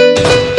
you